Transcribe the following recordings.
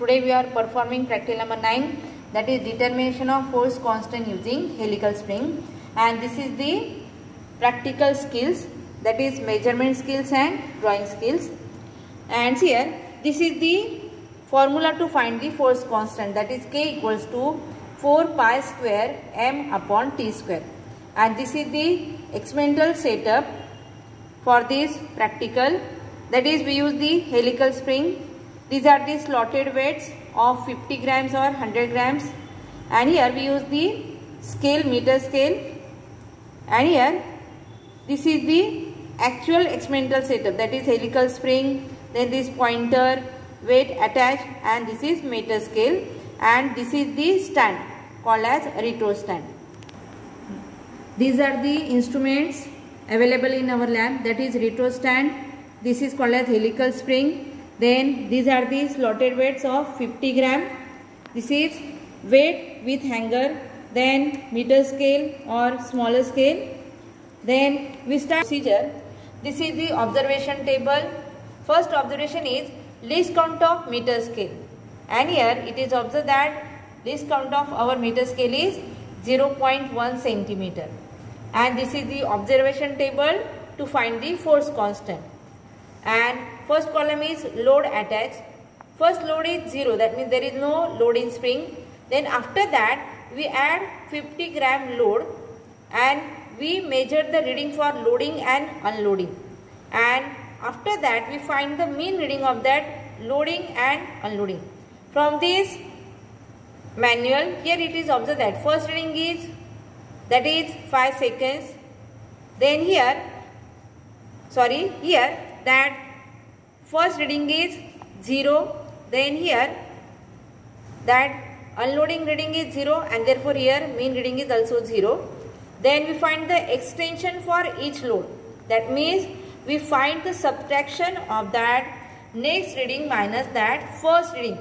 Today we are performing practical number 9 that is determination of force constant using helical spring. And this is the practical skills that is measurement skills and drawing skills. And here this is the formula to find the force constant that is k equals to 4 pi square m upon t square. And this is the experimental setup for this practical that is we use the helical spring these are the slotted weights of 50 grams or 100 grams and here we use the scale meter scale and here this is the actual experimental setup that is helical spring then this pointer weight attached and this is meter scale and this is the stand called as retort stand. These are the instruments available in our lab that is retort stand. This is called as helical spring. Then these are the slotted weights of 50 gram. This is weight with hanger. Then meter scale or smaller scale. Then we start procedure. This is the observation table. First observation is least count of meter scale. And here it is observed that least count of our meter scale is 0.1 centimeter and this is the observation table to find the force constant and first column is load attached. First load is 0 that means there is no load in spring. Then after that we add 50 gram load and we measure the reading for loading and unloading. And after that we find the mean reading of that loading and unloading. From this manual here it is observed that first reading is that is 5 seconds. Then here sorry here that first reading is 0 then here that unloading reading is 0 and therefore here mean reading is also 0 then we find the extension for each load that means we find the subtraction of that next reading minus that first reading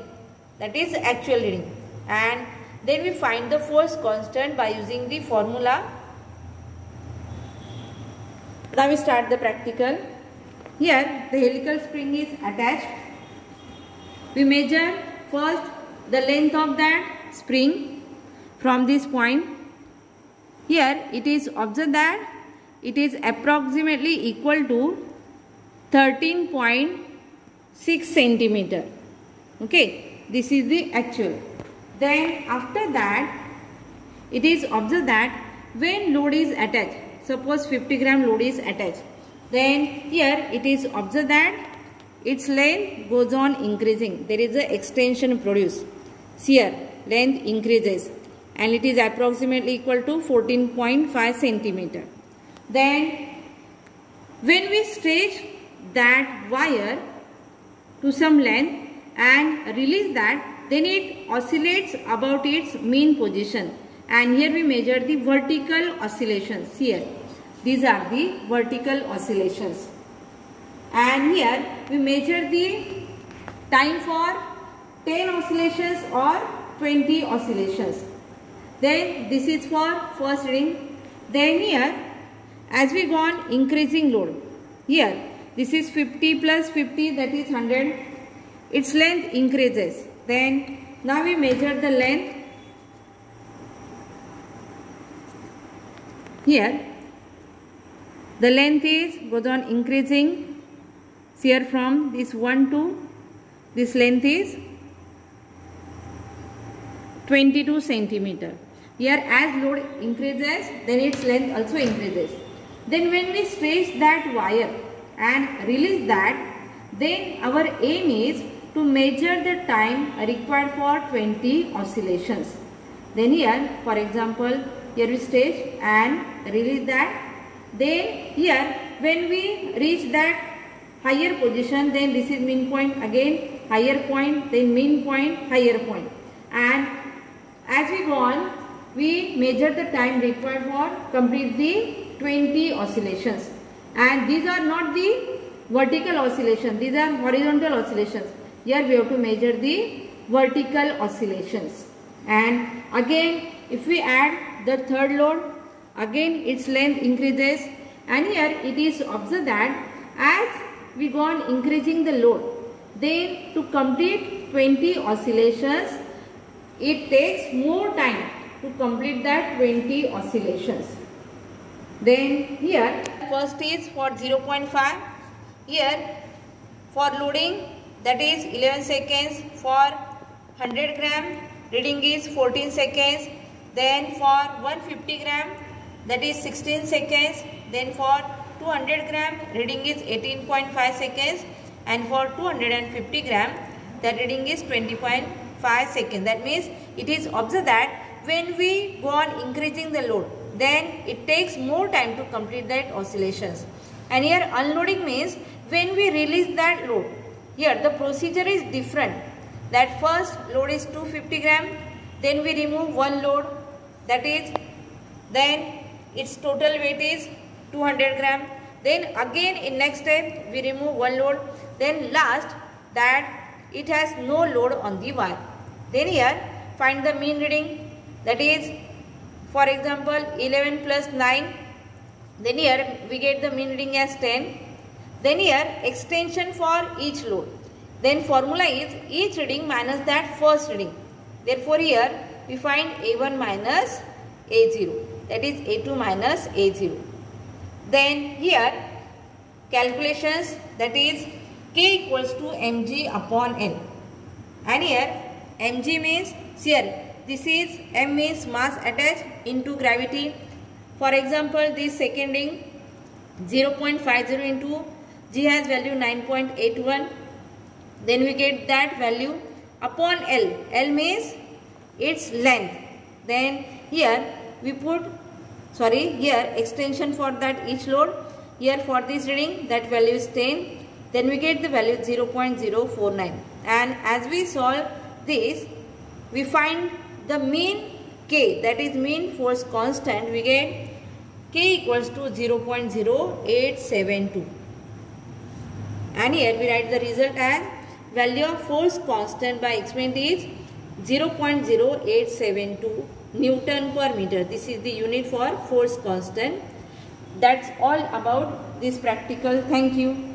that is actual reading and then we find the force constant by using the formula. Now we start the practical. Here the helical spring is attached. We measure first the length of that spring from this point. Here it is observed that it is approximately equal to 13.6 centimeter. Okay, this is the actual. Then after that, it is observed that when load is attached, suppose 50 gram load is attached, then here it is observed that its length goes on increasing. There is a extension produced. Here length increases and it is approximately equal to 14.5 centimeter. Then when we stretch that wire to some length and release that then it oscillates about its mean position and here we measure the vertical oscillations here these are the vertical oscillations. And here we measure the time for 10 oscillations or 20 oscillations. Then this is for first ring. Then here as we go on increasing load here this is 50 plus 50 that is 100 its length increases. Then now we measure the length. Here the length is goes on increasing. Here from this 1 to this length is 22 centimeter. Here as load increases then its length also increases. Then when we stretch that wire and release that then our aim is to measure the time required for 20 oscillations. Then here for example here we stage and release that. Then here when we reach that higher position then this is mean point again higher point then mean point higher point. And as we go on we measure the time required for complete the 20 oscillations. And these are not the vertical oscillation these are horizontal oscillations. Here we have to measure the vertical oscillations. And again if we add the third load, again its length increases and here it is observed that as we go on increasing the load, then to complete 20 oscillations. It takes more time to complete that 20 oscillations. Then here first is for 0.5. Here for loading that is 11 seconds for 100 gram reading is 14 seconds. Then for 150 gram that is 16 seconds. Then for 200 gram reading is 18.5 seconds and for 250 gram the reading is 20.5 seconds. That means it is observed that when we go on increasing the load then it takes more time to complete that oscillations. And here unloading means when we release that load. Here the procedure is different. That first load is 250 gram then we remove one load that is then its total weight is 200 gram. Then again in next step we remove one load. Then last that it has no load on the wire. Then here find the mean reading. That is for example 11 plus 9 then here we get the mean reading as 10 then here extension for each load. Then formula is each reading minus that first reading. Therefore here we find a1 minus a0 that is a2 minus a0 then here calculations that is k equals to mg upon n. And here mg means here this is m means mass attached into gravity. For example this second ring 0.50 into g has value 9.81 then we get that value upon L. L means its length. Then here we put sorry here extension for that each load. Here for this reading that value is 10 then we get the value 0.049 and as we solve this we find the mean k that is mean force constant we get k equals to 0.0872 and here we write the result as value of force constant by experiment is 0.0872 Newton per meter. This is the unit for force constant. That's all about this practical. Thank you.